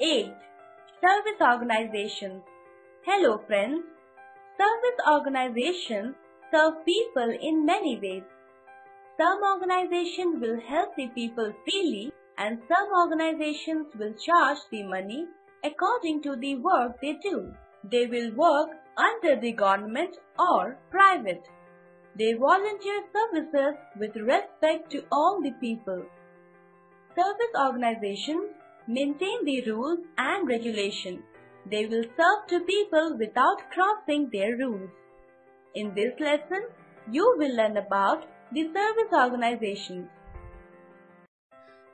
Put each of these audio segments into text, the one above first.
8. Service Organizations Hello friends. Service organizations serve people in many ways. Some organizations will help the people freely and some organizations will charge the money according to the work they do. They will work under the government or private. They volunteer services with respect to all the people. Service organizations maintain the rules and regulations. They will serve to people without crossing their rules. In this lesson, you will learn about the service organizations.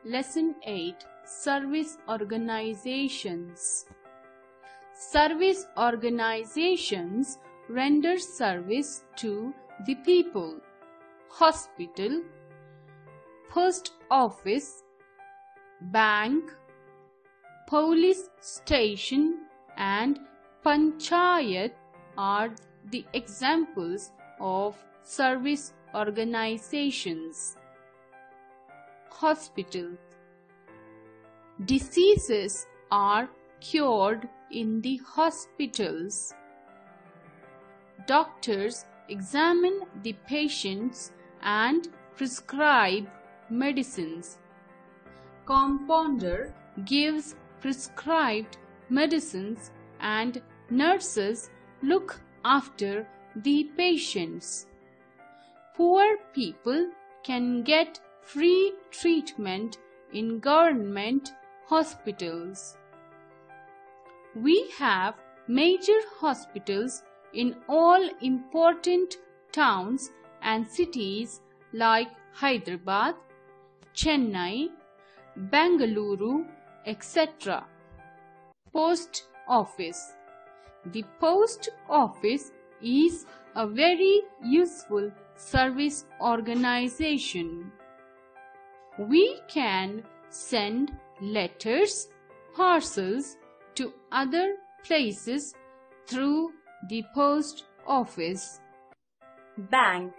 Lesson 8 Service Organizations Service organizations render service to the people. Hospital, post office, bank, police station and panchayat are the examples of service organizations. Hospital Diseases are cured in the hospitals. Doctors examine the patients and prescribe medicines. Compounder gives prescribed medicines and nurses look after the patients. Poor people can get free treatment in government hospitals. We have major hospitals in all important towns and cities like Hyderabad, Chennai, Bengaluru, etc. Post Office The Post Office is a very useful service organization. We can send letters, parcels to other places through the post office. Bank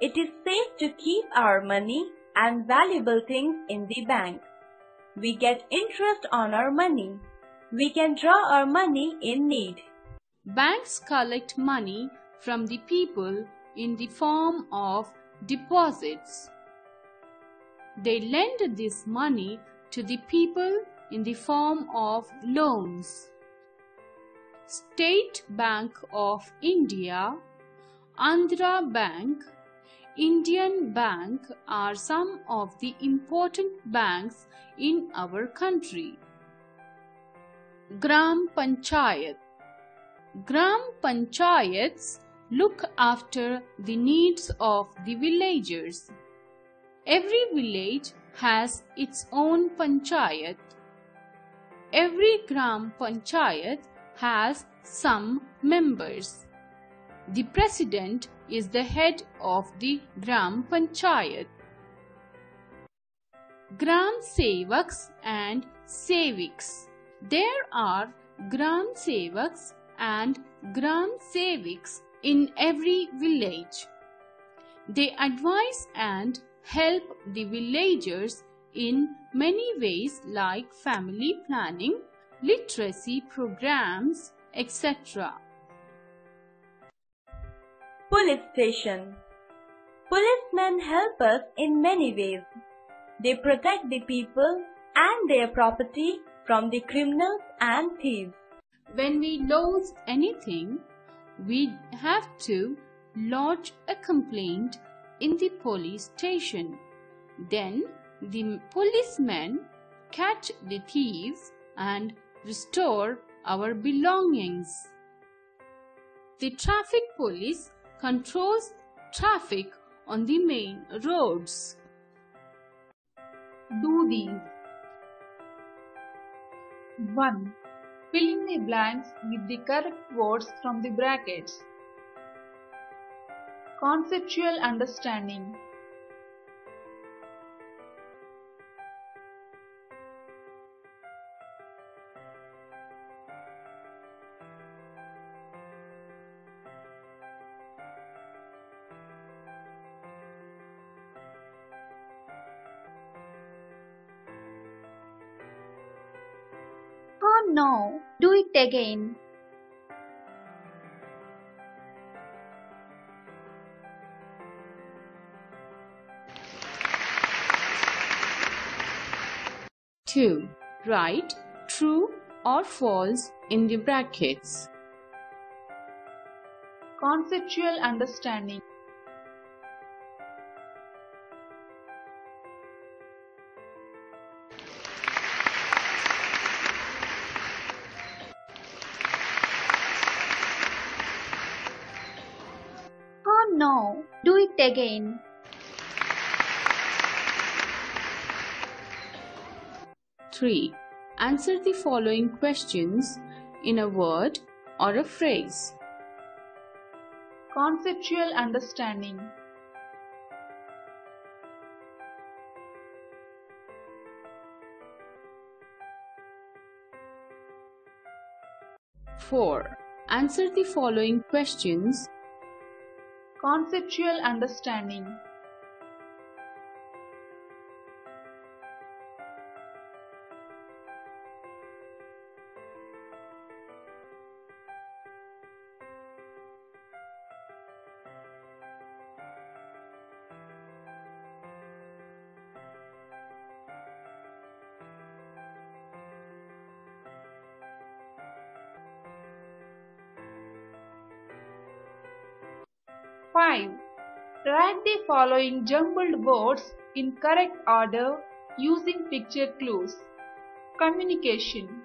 It is safe to keep our money and valuable things in the bank. We get interest on our money. We can draw our money in need. Banks collect money from the people in the form of deposits. They lend this money to the people in the form of loans. State Bank of India, Andhra Bank, Indian Bank are some of the important banks in our country. Gram Panchayat Gram Panchayats look after the needs of the villagers. Every village has its own panchayat. Every Gram Panchayat has some members. The president is the head of the Gram Panchayat. Gram Sevaks and Seviks. There are Gram Sevaks and Gram Seviks in every village. They advise and help the villagers in many ways like family planning, literacy programs, etc. Police Station Policemen help us in many ways. They protect the people and their property from the criminals and thieves. When we lose anything, we have to lodge a complaint in the police station. Then the policemen catch the thieves and restore our belongings. The traffic police controls traffic on the main roads. Do these. 1. Fill in the blanks with the correct words from the brackets. Conceptual understanding no, do it again. Two. Write true or false in the brackets. Conceptual understanding. No, do it again. Three. Answer the following questions in a word or a phrase. Conceptual understanding. Four. Answer the following questions Conceptual understanding. Write the following jumbled words in correct order using picture clues. Communication.